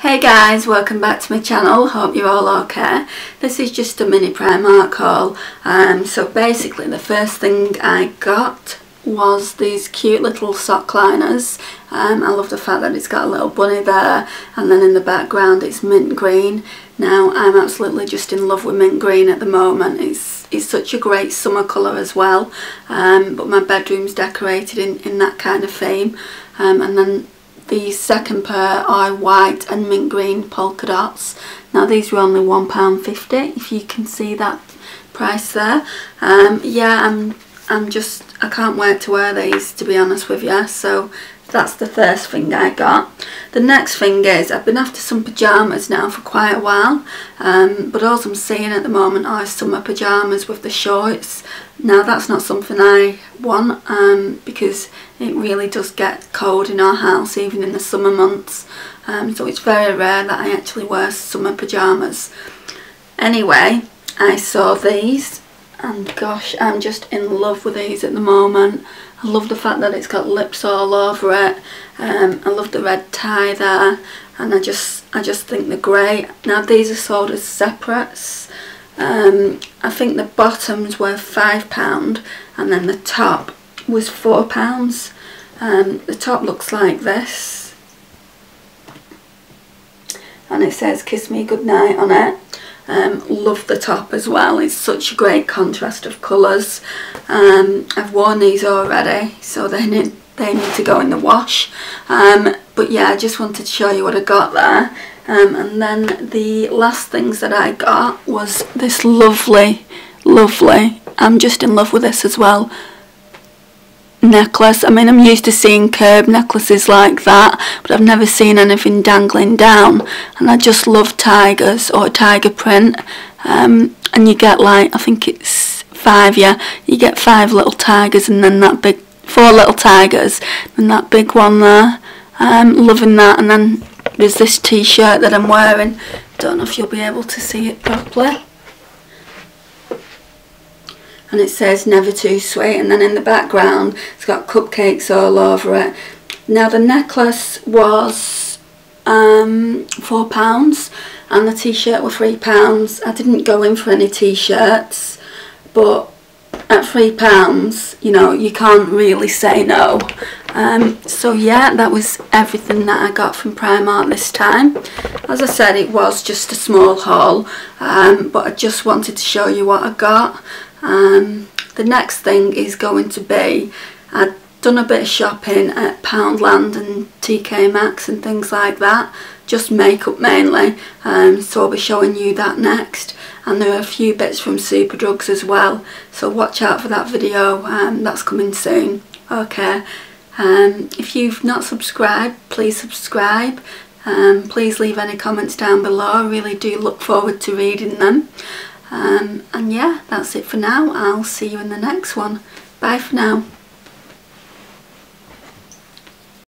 Hey guys, welcome back to my channel, hope you're all okay. This is just a mini Primark haul. Um, so basically the first thing I got was these cute little sock liners. Um, I love the fact that it's got a little bunny there and then in the background it's mint green. Now I'm absolutely just in love with mint green at the moment. It's, it's such a great summer colour as well um, but my bedroom's decorated in, in that kind of theme um, and then the second pair are white and mint green polka dots. Now these were only £1.50 if you can see that price there. Um, yeah, I'm, I'm just, I can't wait to wear these to be honest with you. So that's the first thing I got. The next thing is I've been after some pyjamas now for quite a while um, but all I'm seeing at the moment are summer pyjamas with the shorts. Now that's not something I want um, because it really does get cold in our house even in the summer months um, so it's very rare that I actually wear summer pyjamas. Anyway I saw these and gosh I'm just in love with these at the moment. I love the fact that it's got lips all over it. Um, I love the red tie there and I just I just think they're great. Now these are sold as separates. Um, I think the bottoms were £5 and then the top was £4. Um, the top looks like this and it says kiss me goodnight on it um, love the top as well, it's such a great contrast of colours. Um, I've worn these already, so they need, they need to go in the wash. Um, but yeah, I just wanted to show you what I got there. Um, and then the last things that I got was this lovely, lovely, I'm just in love with this as well, necklace. I mean, I'm used to seeing curb necklaces like that, but I've never seen anything dangling down. And I just love tigers or tiger print. Um, and you get like, I think it's five, yeah, you get five little tigers and then that big, four little tigers and that big one there. Um, loving that. And then there's this t-shirt that I'm wearing. Don't know if you'll be able to see it properly and it says never too sweet. And then in the background it's got cupcakes all over it. Now the necklace was um, four pounds and the t-shirt were three pounds. I didn't go in for any t-shirts but at three pounds you know you can't really say no. Um, so yeah that was everything that I got from Primark this time. As I said it was just a small haul um, but I just wanted to show you what I got um, the next thing is going to be, I've done a bit of shopping at Poundland and TK Maxx and things like that, just makeup mainly, um, so I'll be showing you that next. And there are a few bits from Superdrugs as well, so watch out for that video, um, that's coming soon. Okay, um, if you've not subscribed, please subscribe. Um, please leave any comments down below, I really do look forward to reading them. Um, and yeah, that's it for now. I'll see you in the next one. Bye for now.